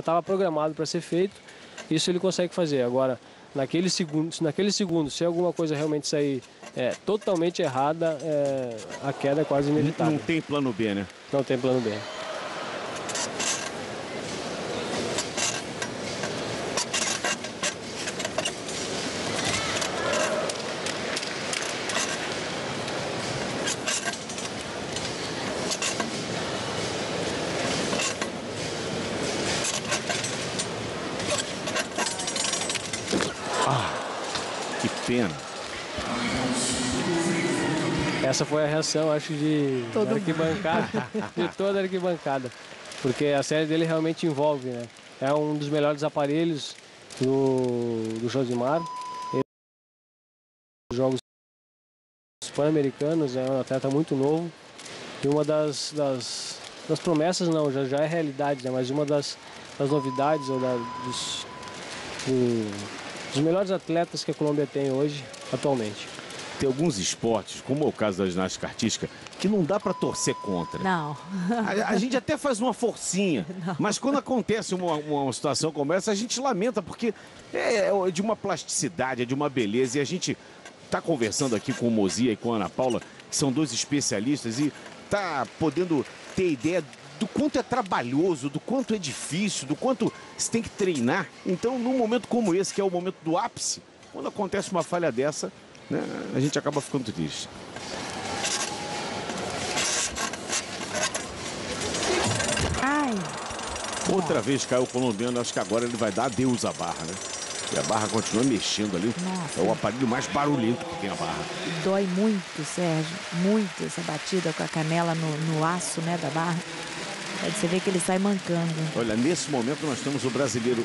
estava programado para ser feito, isso ele consegue fazer. Agora, naquele segundo, se naquele segundo, se alguma coisa realmente sair é, totalmente errada, é, a queda é quase inevitável. Não tem plano B, né? Não tem plano B. Que pena. Essa foi a reação, acho, de Todo da arquibancada, de toda a arquibancada. Porque a série dele realmente envolve, né? É um dos melhores aparelhos do, do Josimar. Ele, jogos pan-americanos, é um atleta muito novo. E uma das, das, das promessas, não, já, já é realidade, né? Mas uma das, das novidades, ou da, dos, do, dos melhores atletas que a Colômbia tem hoje, atualmente. Tem alguns esportes, como é o caso da ginástica artística, que não dá para torcer contra. Não. A, a gente até faz uma forcinha, mas quando acontece uma, uma situação como essa, a gente lamenta, porque é, é de uma plasticidade, é de uma beleza. E a gente está conversando aqui com o Mozia e com a Ana Paula, que são dois especialistas, e está podendo ter ideia do quanto é trabalhoso, do quanto é difícil, do quanto se tem que treinar. Então, num momento como esse, que é o momento do ápice, quando acontece uma falha dessa, né, a gente acaba ficando triste. Ai, Outra vez caiu o colombiano, acho que agora ele vai dar adeus à barra, né? E a barra continua mexendo ali. Nossa. É o aparelho mais barulhento que tem a barra. dói muito, Sérgio. Muito essa batida com a canela no, no aço, né, da barra. Aí você vê que ele sai mancando. Olha, nesse momento nós temos o brasileiro